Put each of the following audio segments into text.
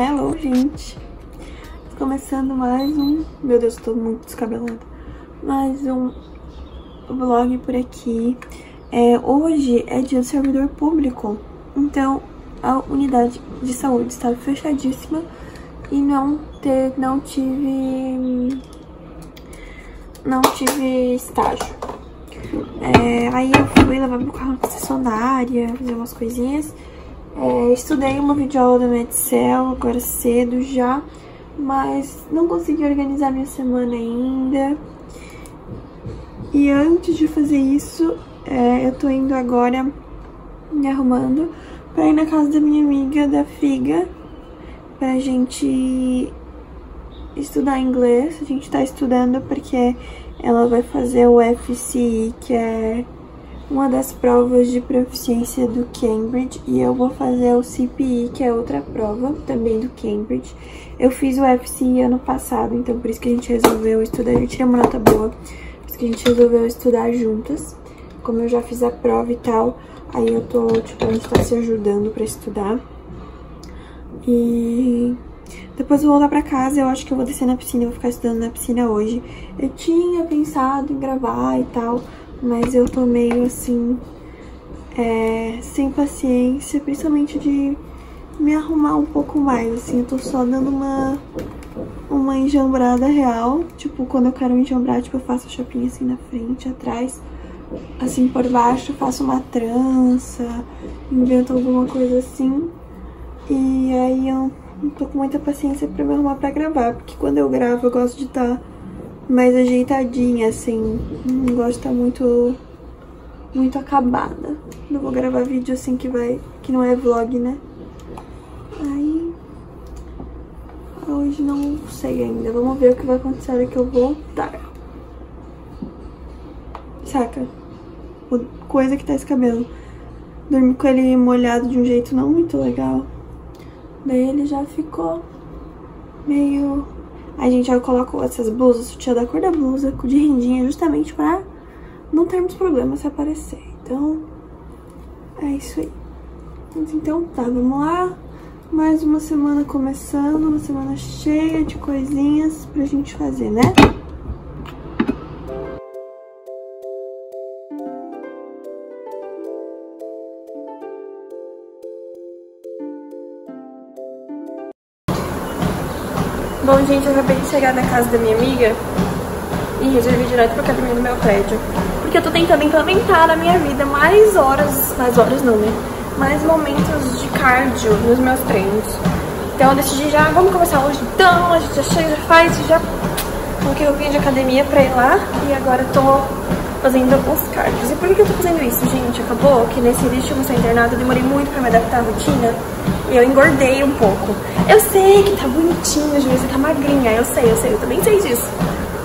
Hello, gente! Começando mais um... Meu Deus, tô muito descabelada. Mais um vlog por aqui. É, hoje é dia do servidor público, então a unidade de saúde estava fechadíssima e não, ter, não tive... Não tive estágio. É, aí eu fui levar meu carro na concessionária, fazer umas coisinhas. É, estudei uma videoaula da Medicel agora cedo já, mas não consegui organizar minha semana ainda. E antes de fazer isso, é, eu tô indo agora me arrumando pra ir na casa da minha amiga, da Figa, pra gente estudar inglês. A gente tá estudando porque ela vai fazer o FCI, que é uma das provas de proficiência do Cambridge e eu vou fazer o CPI, que é outra prova também do Cambridge. Eu fiz o FCI ano passado, então por isso que a gente resolveu estudar, eu tirei uma nota boa, por isso que a gente resolveu estudar juntas. Como eu já fiz a prova e tal, aí eu tô, tipo, a gente tá se ajudando pra estudar. E depois eu vou voltar pra casa, eu acho que eu vou descer na piscina, vou ficar estudando na piscina hoje. Eu tinha pensado em gravar e tal, mas eu tô meio assim, é, sem paciência, principalmente de me arrumar um pouco mais, assim, eu tô só dando uma, uma enjambrada real, tipo, quando eu quero enjambrar, tipo, eu faço a chapinha assim na frente, atrás, assim por baixo, faço uma trança, invento alguma coisa assim, e aí eu não tô com muita paciência pra me arrumar pra gravar, porque quando eu gravo eu gosto de estar... Tá mais ajeitadinha, assim. Não gosto estar muito, muito acabada. Não vou gravar vídeo assim que vai, que não é vlog, né? Aí, hoje não sei ainda. Vamos ver o que vai acontecer na hora que eu voltar. Saca? Coisa que tá esse cabelo. Dormi com ele molhado de um jeito não muito legal. Daí ele já ficou meio a gente já colocou essas blusas, sutiã da cor da blusa, de rendinha, justamente pra não termos problemas se aparecer. Então, é isso aí. Então tá, vamos lá. Mais uma semana começando, uma semana cheia de coisinhas pra gente fazer, né? Bom, gente, eu acabei de chegar na casa da minha amiga e resolvi direto pra academia do meu prédio. Porque eu tô tentando implementar na minha vida mais horas, mais horas não, né? Mais momentos de cardio nos meus treinos. Então eu decidi já, vamos começar hoje então, a gente já chega, já faz, já coloquei roupinha de academia pra ir lá e agora tô fazendo os cardios. E por que eu tô fazendo isso, gente? Acabou que nesse de ser internado eu demorei muito pra me adaptar à rotina e eu engordei um pouco. Eu sei que tá bonitinho, Ju, você tá magrinha, eu sei, eu sei, eu também sei disso.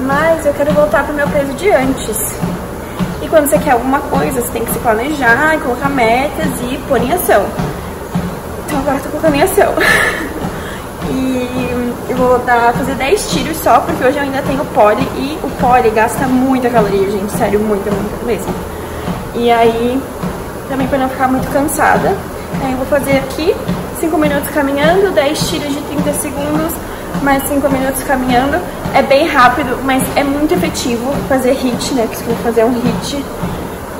Mas eu quero voltar pro meu peso de antes. E quando você quer alguma coisa, você tem que se planejar, colocar metas e pôr em ação. Então agora eu tô colocando em ação. e eu vou dar, fazer 10 tiros só, porque hoje eu ainda tenho pole e o pole gasta muita caloria, gente, sério, muita, muita mesmo. E aí, também pra não ficar muito cansada, aí eu vou fazer aqui 5 minutos caminhando, 10 tiros de 30 segundos, mais 5 minutos caminhando. É bem rápido, mas é muito efetivo fazer HIT, né? Que eu vou fazer um HIT.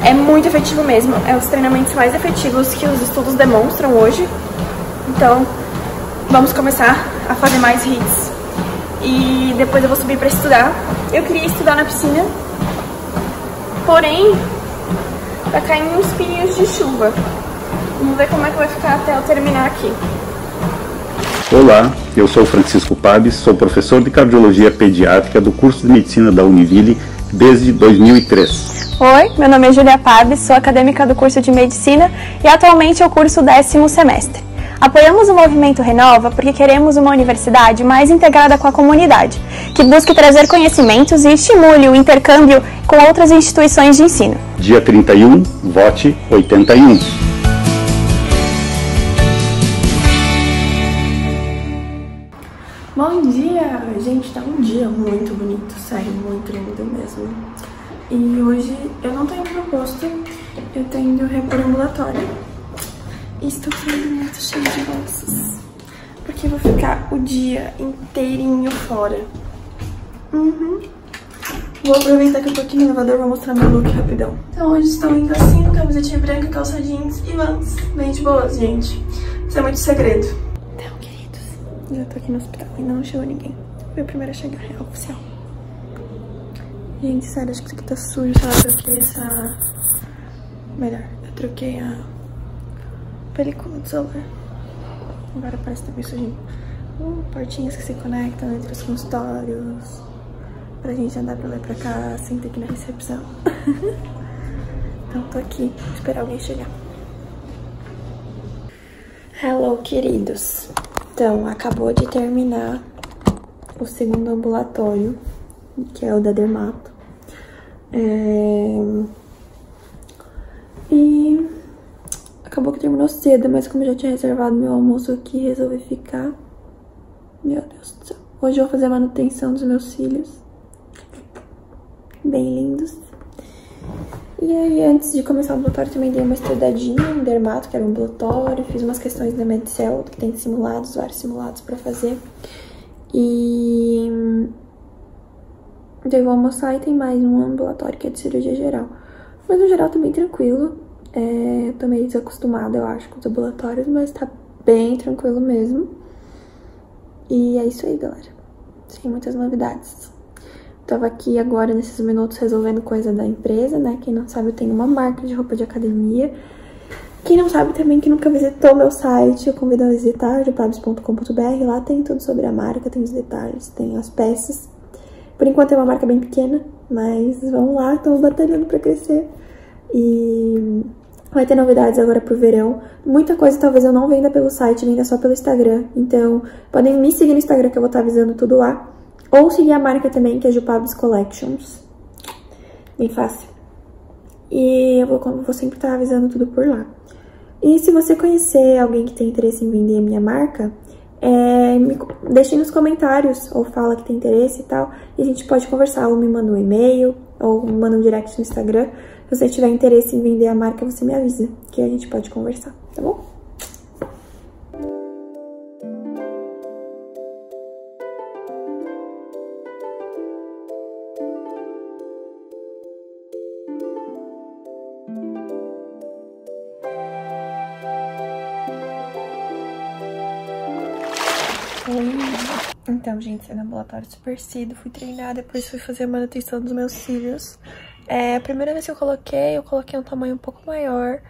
É muito efetivo mesmo. É os treinamentos mais efetivos que os estudos demonstram hoje. Então, vamos começar a fazer mais HITs. E depois eu vou subir pra estudar. Eu queria estudar na piscina, porém, tá caindo uns pinhos de chuva. Vamos ver como é que vai ficar até eu terminar aqui. Olá, eu sou Francisco Pabes, sou professor de cardiologia pediátrica do curso de medicina da Univille desde 2003. Oi, meu nome é Julia Pabes, sou acadêmica do curso de medicina e atualmente eu curso o décimo semestre. Apoiamos o movimento Renova porque queremos uma universidade mais integrada com a comunidade, que busque trazer conhecimentos e estimule o intercâmbio com outras instituições de ensino. Dia 31, vote 81. Bom dia! Gente, tá um dia muito bonito, sério, muito lindo mesmo. E hoje eu não tô indo pro posto, eu tô indo repor ambulatório. E estou sendo muito cheia de bolsas. Porque eu vou ficar o dia inteirinho fora. Uhum. Vou aproveitar que eu tô aqui no elevador, vou mostrar meu look rapidão. Então hoje estou indo assim, camisetinha branca, calça jeans e vans. Bem de boas, gente. Isso é muito segredo. Já tô aqui no hospital, ainda não chegou ninguém. Foi a primeira a chegar, é oficial. Gente, sério, acho que isso aqui tá sujo, sabe? Eu troquei essa... Melhor, eu troquei a película do celular. Agora parece que tá bem sujinho. Uh, portinhas que se conectam entre os consultórios. Pra gente andar pra lá e pra cá sem ter que ir na recepção. então tô aqui, esperar alguém chegar. Hello, queridos. Então, acabou de terminar o segundo ambulatório, que é o da Dermato. É... E acabou que terminou cedo, mas como eu já tinha reservado meu almoço aqui, resolvi ficar. Meu Deus do céu. Hoje eu vou fazer a manutenção dos meus cílios. Bem lindos. E aí, antes de começar o ambulatório, também dei uma estudadinha em dermato, que era um ambulatório. Fiz umas questões da Medcel, que tem simulados, vários simulados pra fazer. E Daí vou almoçar e tem mais um ambulatório que é de cirurgia geral. Mas no geral tá bem tranquilo. É, tô meio desacostumada, eu acho, com os ambulatórios, mas tá bem tranquilo mesmo. E é isso aí, galera. Sem muitas novidades. Tava aqui agora, nesses minutos, resolvendo coisa da empresa, né? Quem não sabe, eu tenho uma marca de roupa de academia. Quem não sabe também, que nunca visitou meu site, eu convido a visitar, jopabs.com.br. Lá tem tudo sobre a marca, tem os detalhes, tem as peças. Por enquanto é uma marca bem pequena, mas vamos lá, estamos batalhando para crescer. E vai ter novidades agora pro verão. Muita coisa talvez eu não venda pelo site, venda só pelo Instagram. Então, podem me seguir no Instagram que eu vou estar avisando tudo lá. Ou seguir a marca também, que é Jupabs Collections. Bem fácil. E eu vou, vou sempre estar avisando tudo por lá. E se você conhecer alguém que tem interesse em vender minha marca, é, me, deixe nos comentários ou fala que tem interesse e tal, e a gente pode conversar, ou me manda um e-mail, ou me manda um direct no Instagram. Se você tiver interesse em vender a marca, você me avisa, que a gente pode conversar, tá bom? Então, gente, saí no ambulatório super cedo, fui treinar, depois fui fazer a manutenção dos meus cílios. É, a primeira vez que eu coloquei, eu coloquei um tamanho um pouco maior.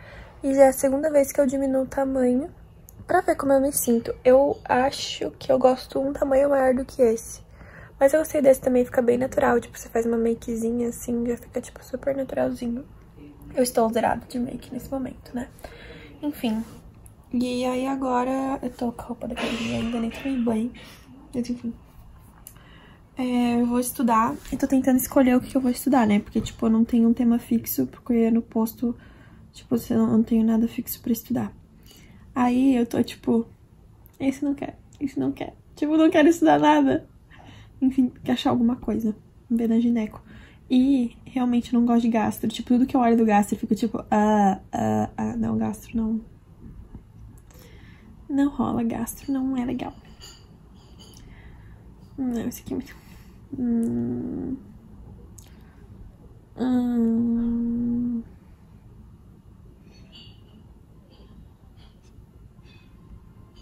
E já é a segunda vez que eu diminuo o tamanho. Pra ver como eu me sinto. Eu acho que eu gosto um tamanho maior do que esse. Mas eu gostei desse também, fica bem natural. Tipo, você faz uma makezinha assim, já fica, tipo, super naturalzinho. Eu estou zerado de make nesse momento, né? Enfim. E aí agora eu tô com a roupa da academia ainda, nem tomei banho. Mas enfim. É, eu vou estudar e tô tentando escolher o que eu vou estudar, né? Porque, tipo, eu não tenho um tema fixo, porque no posto, tipo, eu não tenho nada fixo pra estudar. Aí eu tô, tipo, esse não quer, esse não quer. Tipo, não quero estudar nada. Enfim, quer achar alguma coisa. Ver na gineco. E realmente não gosto de gastro. Tipo, tudo que eu olho do gastro, eu fico tipo, ah, ah, ah, não, gastro não. Não rola, gastro não é legal. Não, esse aqui é muito. Hum. Hum.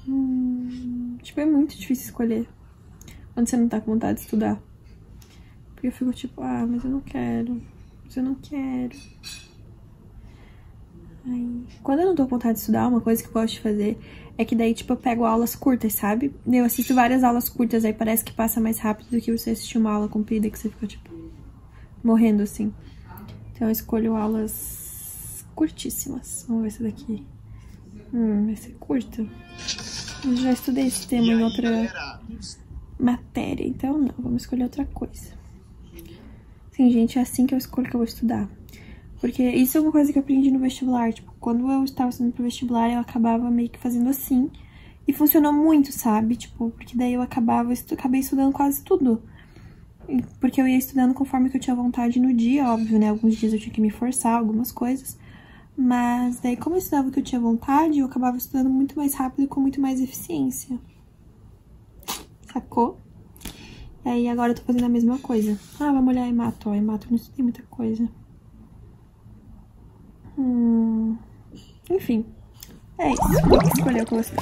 Hum. Tipo, é muito difícil escolher quando você não tá com vontade de estudar. Porque eu fico tipo, ah, mas eu não quero. Mas eu não quero. Aí, quando eu não tô com vontade de estudar, uma coisa que eu gosto de fazer é que daí, tipo, eu pego aulas curtas, sabe? Eu assisto várias aulas curtas, aí parece que passa mais rápido do que você assistir uma aula comprida que você fica, tipo, morrendo assim. Então eu escolho aulas curtíssimas. Vamos ver esse daqui. Hum, vai ser curto. Eu já estudei esse tema em outra matéria, então não, vamos escolher outra coisa. Sim, gente, é assim que eu escolho que eu vou estudar. Porque isso é uma coisa que eu aprendi no vestibular. Tipo, quando eu estava estudando pro vestibular, eu acabava meio que fazendo assim. E funcionou muito, sabe? Tipo, porque daí eu acabava, estu acabei estudando quase tudo. Porque eu ia estudando conforme que eu tinha vontade no dia, óbvio, né? Alguns dias eu tinha que me forçar, algumas coisas. Mas daí, como eu estudava o que eu tinha vontade, eu acabava estudando muito mais rápido e com muito mais eficiência. sacou? E aí agora eu tô fazendo a mesma coisa. Ah, vamos olhar hemato, ó, hemato não tem muita coisa. Hum... Enfim, é isso. Escolher o que gostei.